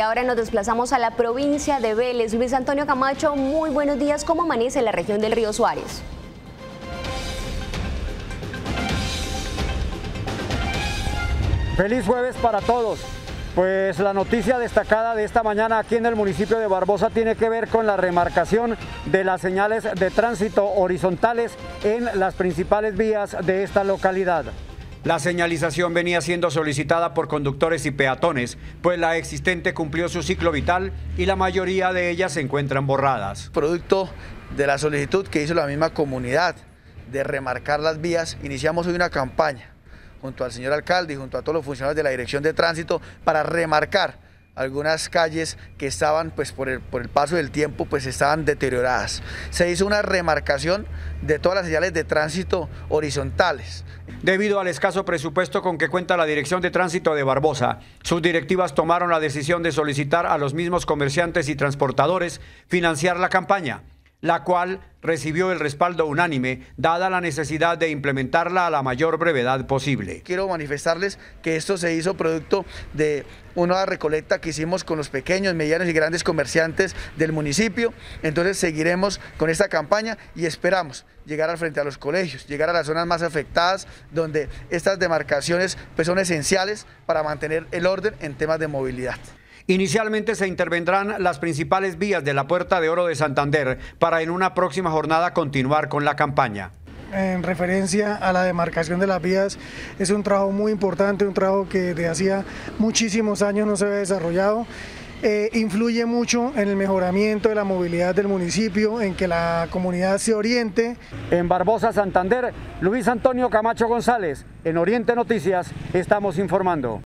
Ahora nos desplazamos a la provincia de Vélez. Luis Antonio Camacho, muy buenos días. ¿Cómo amanece la región del río Suárez? Feliz jueves para todos. Pues la noticia destacada de esta mañana aquí en el municipio de Barbosa tiene que ver con la remarcación de las señales de tránsito horizontales en las principales vías de esta localidad. La señalización venía siendo solicitada por conductores y peatones, pues la existente cumplió su ciclo vital y la mayoría de ellas se encuentran borradas. Producto de la solicitud que hizo la misma comunidad de remarcar las vías, iniciamos hoy una campaña junto al señor alcalde y junto a todos los funcionarios de la Dirección de Tránsito para remarcar algunas calles que estaban pues por el, paso del tiempo pues estaban deterioradas. Se hizo una remarcación de todas las señales de tránsito horizontales. Debido al escaso presupuesto con que cuenta la Dirección de Tránsito de Barbosa, sus directivas tomaron la decisión de solicitar a los mismos comerciantes y transportadores financiar la campaña la cual recibió el respaldo unánime, dada la necesidad de implementarla a la mayor brevedad posible. Quiero manifestarles que esto se hizo producto de una recolecta que hicimos con los pequeños, medianos y grandes comerciantes del municipio. Entonces seguiremos con esta campaña y esperamos llegar al frente a los colegios, llegar a las zonas más afectadas, donde estas demarcaciones pues, son esenciales para mantener el orden en temas de movilidad. Inicialmente se intervendrán las principales vías de la Puerta de Oro de Santander para en una próxima jornada continuar con la campaña. En referencia a la demarcación de las vías, es un trabajo muy importante, un trabajo que de hacía muchísimos años no se había desarrollado. Eh, influye mucho en el mejoramiento de la movilidad del municipio, en que la comunidad se oriente. En Barbosa, Santander, Luis Antonio Camacho González, en Oriente Noticias, estamos informando.